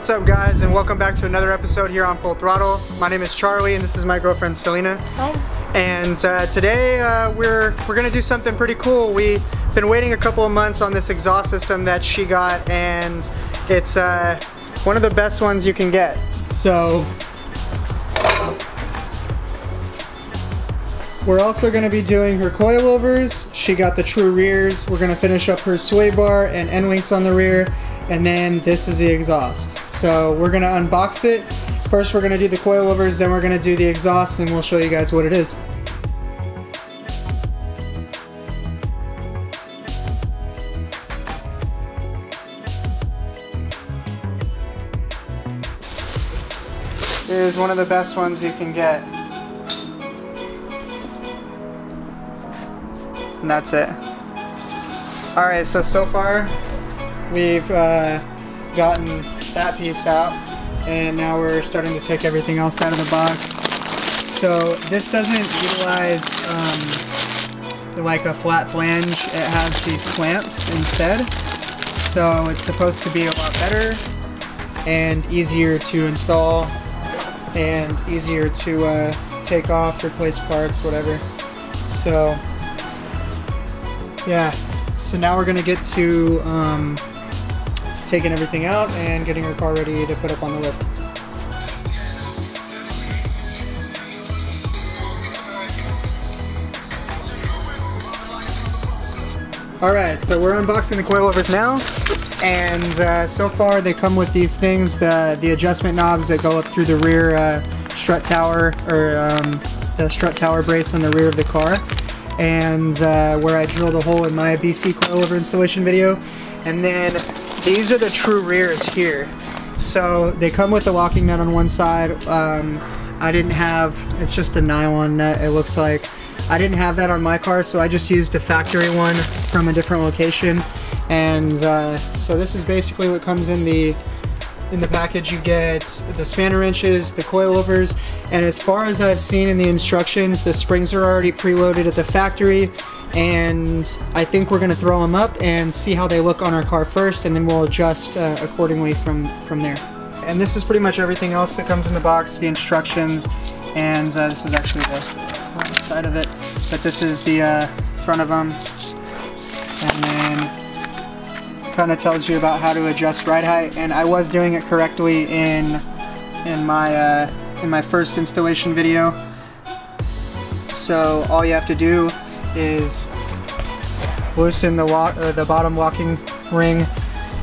What's up guys and welcome back to another episode here on Full Throttle. My name is Charlie and this is my girlfriend Selena. Hi. And uh, today uh, we're we're gonna do something pretty cool. We've been waiting a couple of months on this exhaust system that she got and it's uh, one of the best ones you can get. So We're also going to be doing her coilovers. She got the true rears. We're going to finish up her sway bar and end links on the rear. And then this is the exhaust. So we're to unbox it. First we're to do the coilovers, then we're to do the exhaust and we'll show you guys what it is. It is one of the best ones you can get. and that's it. Alright, so so far we've uh, gotten that piece out and now we're starting to take everything else out of the box. So this doesn't utilize um, like a flat flange, it has these clamps instead. So it's supposed to be a lot better and easier to install and easier to uh, take off, replace parts, whatever. So yeah, so now we're gonna get to um, taking everything out and getting our car ready to put up on the lift. Alright, so we're unboxing the coilovers now, and uh, so far they come with these things, the, the adjustment knobs that go up through the rear uh, strut tower, or um, the strut tower brace on the rear of the car and uh, where I drilled a hole in my BC coilover installation video. And then these are the true rears here. So they come with a locking nut on one side. Um, I didn't have, it's just a nylon nut it looks like. I didn't have that on my car so I just used a factory one from a different location. And uh, so this is basically what comes in the in the package you get the spanner wrenches, the coilovers, and as far as I've seen in the instructions, the springs are already preloaded at the factory and I think we're gonna throw them up and see how they look on our car first and then we'll adjust uh, accordingly from, from there. And this is pretty much everything else that comes in the box, the instructions, and uh, this is actually the side of it, but this is the uh, front of them. And then kind of tells you about how to adjust ride height and I was doing it correctly in in my uh, in my first installation video so all you have to do is loosen the, uh, the bottom locking ring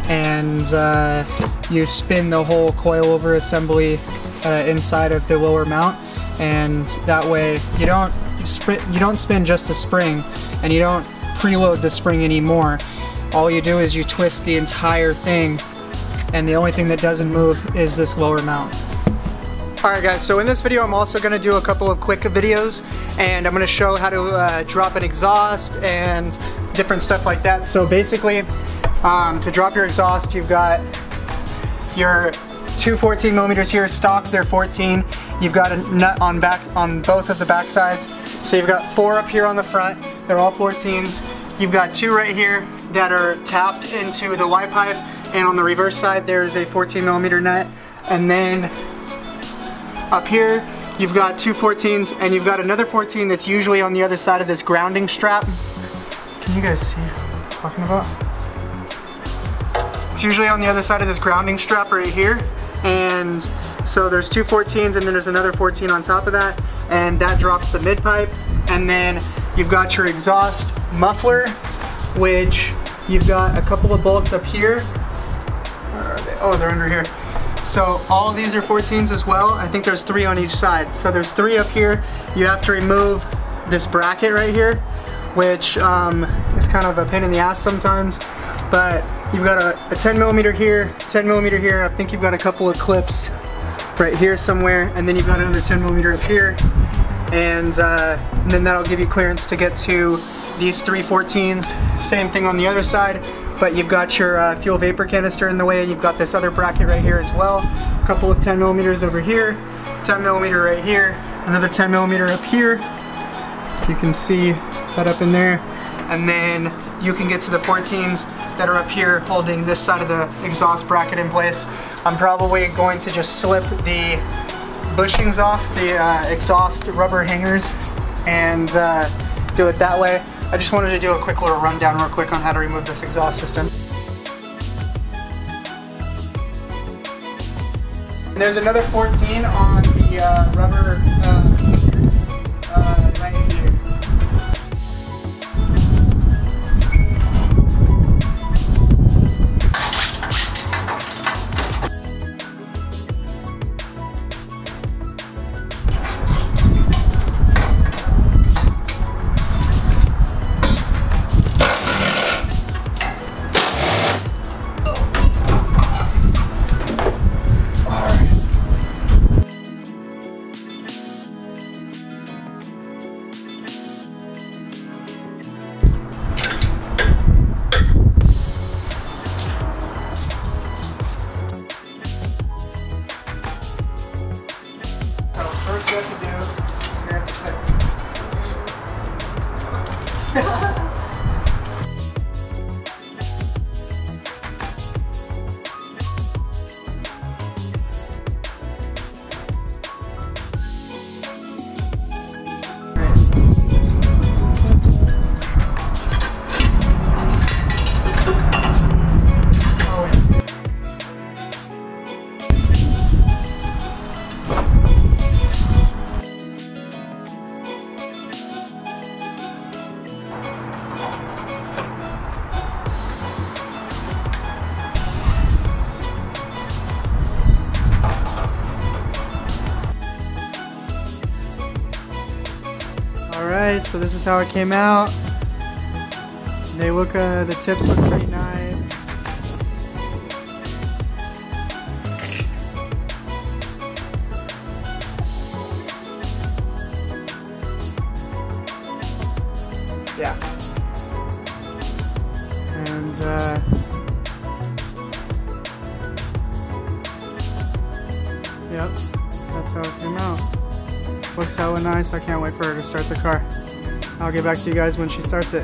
and uh, you spin the whole coilover assembly uh, inside of the lower mount and that way you don't you, you don't spin just a spring and you don't preload the spring anymore all you do is you twist the entire thing and the only thing that doesn't move is this lower mount. Alright guys, so in this video I'm also going to do a couple of quick videos and I'm going to show how to uh, drop an exhaust and different stuff like that. So basically, um, to drop your exhaust you've got your two 14 millimeters here stock, they're 14. You've got a nut on back on both of the back sides. So you've got four up here on the front, they're all 14s. You've got two right here that are tapped into the Y pipe and on the reverse side there's a 14 millimeter nut and then up here you've got two 14s and you've got another 14 that's usually on the other side of this grounding strap. Can you guys see what I'm talking about? It's usually on the other side of this grounding strap right here and so there's two 14s and then there's another 14 on top of that and that drops the mid pipe and then You've got your exhaust muffler, which you've got a couple of bolts up here. They? Oh, they're under here. So all these are 14s as well. I think there's three on each side. So there's three up here. You have to remove this bracket right here, which um, is kind of a pain in the ass sometimes. But you've got a, a 10 millimeter here, 10 millimeter here. I think you've got a couple of clips right here somewhere. And then you've got another 10 millimeter up here and, uh, and then that'll give you clearance to get to these three 14s. Same thing on the other side, but you've got your uh, fuel vapor canister in the way and you've got this other bracket right here as well. A couple of 10 millimeters over here, 10 millimeter right here, another 10 millimeter up here. You can see that up in there. And then you can get to the 14s that are up here holding this side of the exhaust bracket in place. I'm probably going to just slip the bushings off the uh, exhaust rubber hangers and uh, do it that way. I just wanted to do a quick little rundown real quick on how to remove this exhaust system. And there's another 14 on the uh, rubber uh, uh, right here. So this is how it came out. They look, uh, the tips look pretty nice. Yeah. And, uh, yep, that's how it came out. Looks hella nice. I can't wait for her to start the car. I'll get back to you guys when she starts it.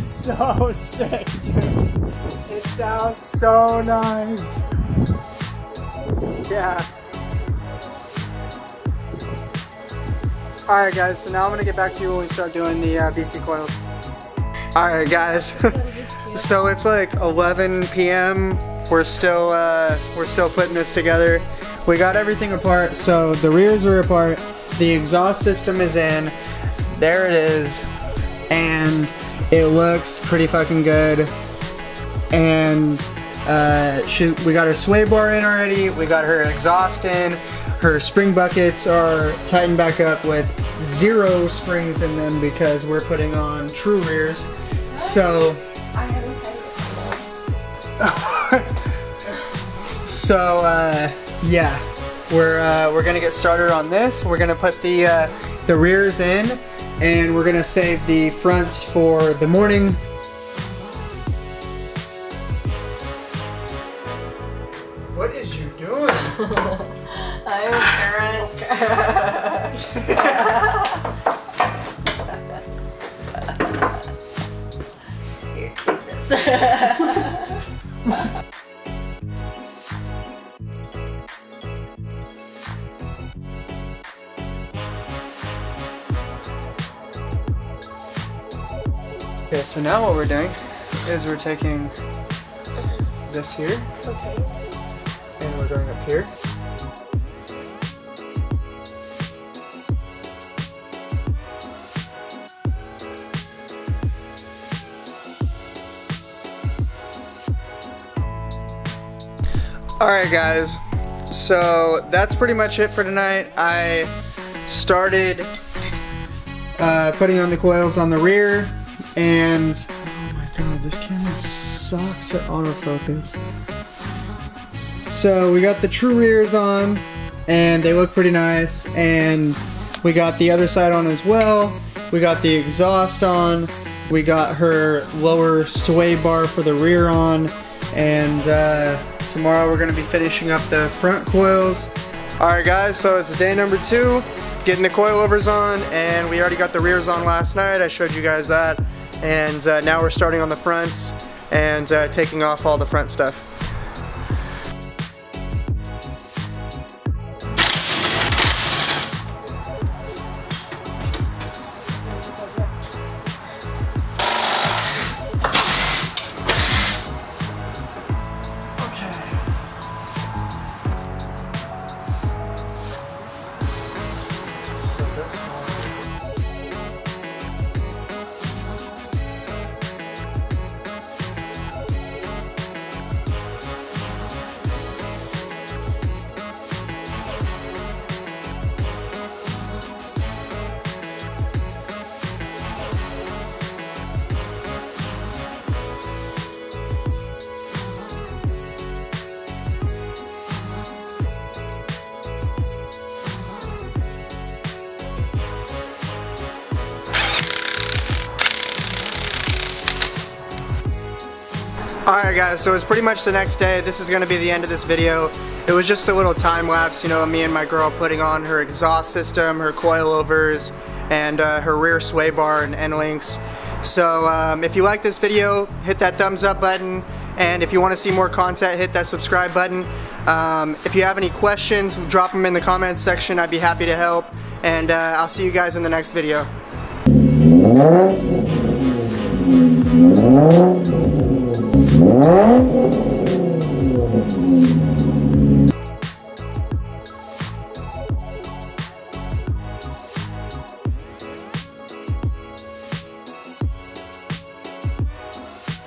So sick, dude. It sounds so nice. Yeah. Alright guys, so now I'm gonna get back to you when we start doing the uh, BC coils. Alright guys, so it's like 11 p.m. We're still, uh, we're still putting this together. We got everything apart, so the rears are apart, the exhaust system is in, there it is, and it looks pretty fucking good. And uh, she, we got her sway bar in already. We got her exhaust in. Her spring buckets are tightened back up with zero springs in them because we're putting on true rears. So, so uh, yeah, we're uh, we're gonna get started on this. We're gonna put the uh, the rears in, and we're gonna save the fronts for the morning. What is you doing? I'm drunk. Here, take this. now what we're doing is we're taking this here okay. and we're going up here. Alright guys, so that's pretty much it for tonight. I started uh, putting on the coils on the rear and oh my god, this camera sucks at autofocus. So we got the true rears on, and they look pretty nice. And we got the other side on as well. We got the exhaust on. We got her lower sway bar for the rear on. And uh, tomorrow we're gonna be finishing up the front coils. All right guys, so it's day number two, getting the coilovers on, and we already got the rears on last night. I showed you guys that. And uh, now we're starting on the fronts and uh, taking off all the front stuff. Alright guys, so it's pretty much the next day. This is going to be the end of this video. It was just a little time lapse, you know, me and my girl putting on her exhaust system, her coilovers, and uh, her rear sway bar and end links. So um, if you like this video, hit that thumbs up button. And if you want to see more content, hit that subscribe button. Um, if you have any questions, drop them in the comments section. I'd be happy to help. And uh, I'll see you guys in the next video. You.